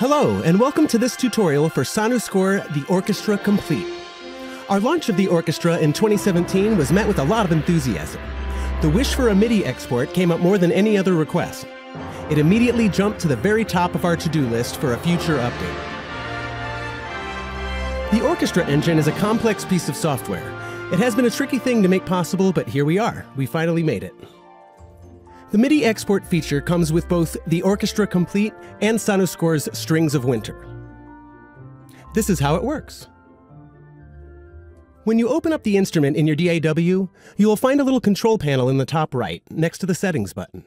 Hello, and welcome to this tutorial for SonuScore The Orchestra Complete. Our launch of the orchestra in 2017 was met with a lot of enthusiasm. The wish for a MIDI export came up more than any other request. It immediately jumped to the very top of our to-do list for a future update. The orchestra engine is a complex piece of software. It has been a tricky thing to make possible, but here we are. We finally made it. The MIDI export feature comes with both the Orchestra Complete and Sonuscore's Strings of Winter. This is how it works. When you open up the instrument in your DAW, you will find a little control panel in the top right, next to the Settings button.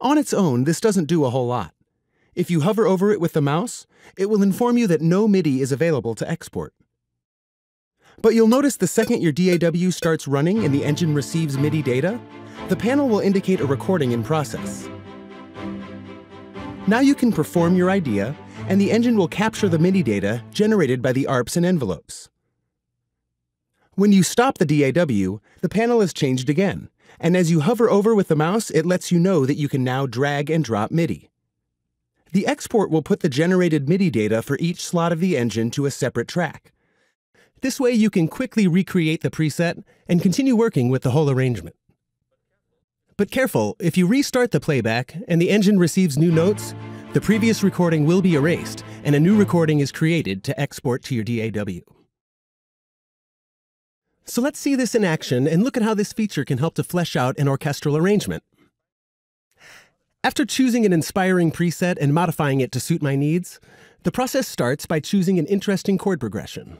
On its own, this doesn't do a whole lot. If you hover over it with the mouse, it will inform you that no MIDI is available to export. But you'll notice the second your DAW starts running and the engine receives MIDI data, the panel will indicate a recording in process. Now you can perform your idea, and the engine will capture the MIDI data generated by the ARPs and envelopes. When you stop the DAW, the panel is changed again, and as you hover over with the mouse, it lets you know that you can now drag and drop MIDI. The export will put the generated MIDI data for each slot of the engine to a separate track. This way you can quickly recreate the preset and continue working with the whole arrangement. But careful, if you restart the playback and the engine receives new notes, the previous recording will be erased and a new recording is created to export to your DAW. So let's see this in action and look at how this feature can help to flesh out an orchestral arrangement. After choosing an inspiring preset and modifying it to suit my needs, the process starts by choosing an interesting chord progression.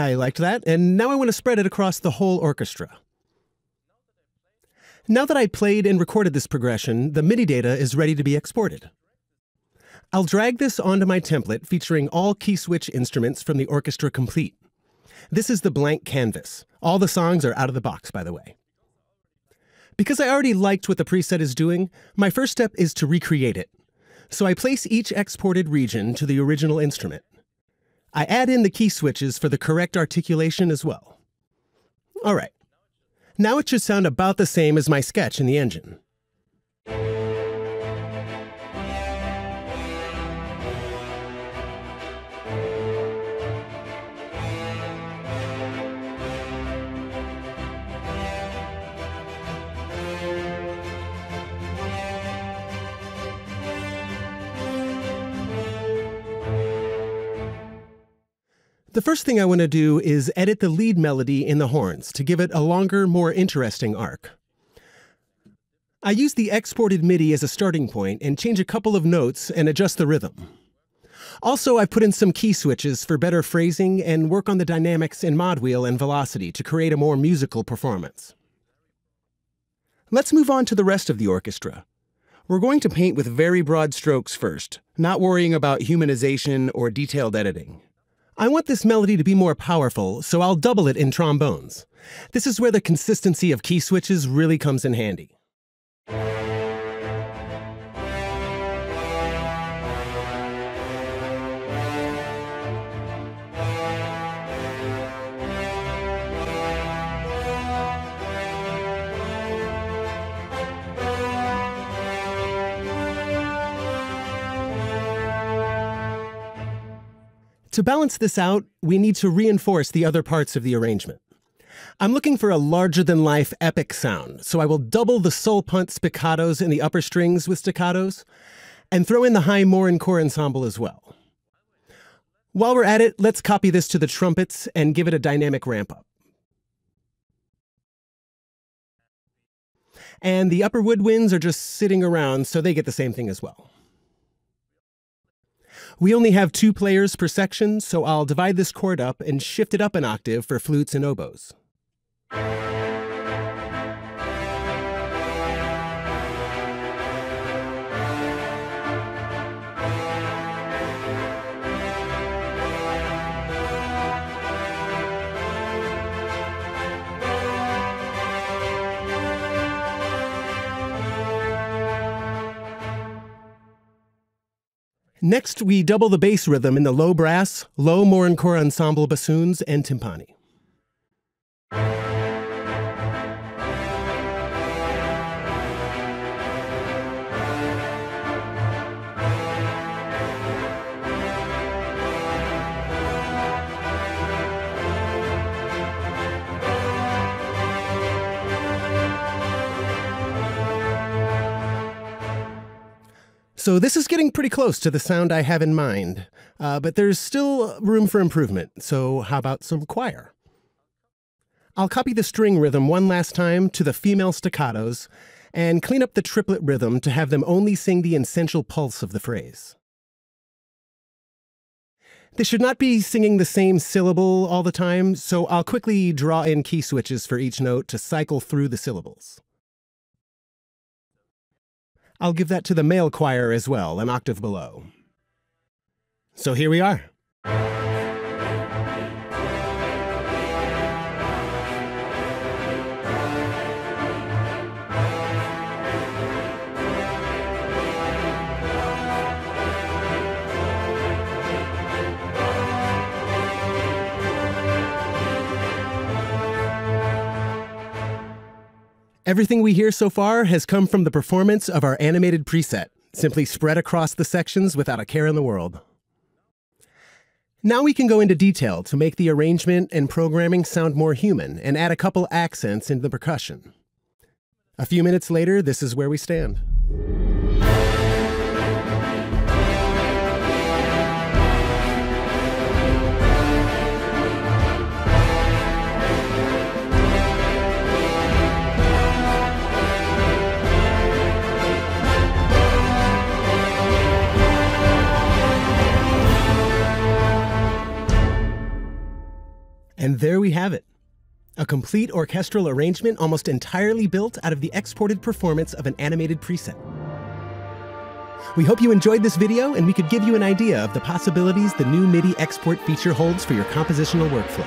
I liked that, and now I want to spread it across the whole orchestra. Now that I played and recorded this progression, the MIDI data is ready to be exported. I'll drag this onto my template featuring all key switch instruments from the Orchestra Complete. This is the blank canvas. All the songs are out of the box, by the way. Because I already liked what the preset is doing, my first step is to recreate it. So I place each exported region to the original instrument. I add in the key switches for the correct articulation as well. All right. Now it should sound about the same as my sketch in the engine. The first thing I want to do is edit the lead melody in the horns to give it a longer, more interesting arc. I use the exported MIDI as a starting point and change a couple of notes and adjust the rhythm. Also, I've put in some key switches for better phrasing and work on the dynamics in mod wheel and velocity to create a more musical performance. Let's move on to the rest of the orchestra. We're going to paint with very broad strokes first, not worrying about humanization or detailed editing. I want this melody to be more powerful, so I'll double it in trombones. This is where the consistency of key switches really comes in handy. To balance this out, we need to reinforce the other parts of the arrangement. I'm looking for a larger-than-life epic sound, so I will double the sul pont spiccatos in the upper strings with staccatos, and throw in the high Morin Khuur ensemble as well. While we're at it, let's copy this to the trumpets and give it a dynamic ramp-up. And the upper woodwinds are just sitting around, so they get the same thing as well. We only have two players per section, so I'll divide this chord up and shift it up an octave for flutes and oboes. Next, we double the bass rhythm in the low brass, low Morin Khuur ensemble bassoons, and timpani. So this is getting pretty close to the sound I have in mind, uh, but there's still room for improvement. So how about some choir? I'll copy the string rhythm one last time to the female staccatos and clean up the triplet rhythm to have them only sing the essential pulse of the phrase. They should not be singing the same syllable all the time, so I'll quickly draw in key switches for each note to cycle through the syllables. I'll give that to the male choir as well, an octave below. So here we are. Everything we hear so far has come from the performance of our animated preset, simply spread across the sections without a care in the world. Now we can go into detail to make the arrangement and programming sound more human and add a couple accents into the percussion. A few minutes later, this is where we stand. And there we have it. A complete orchestral arrangement almost entirely built out of the exported performance of an animated preset. We hope you enjoyed this video and we could give you an idea of the possibilities the new MIDI export feature holds for your compositional workflow.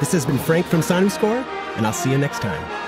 This has been Frank from SonuScore, and I'll see you next time.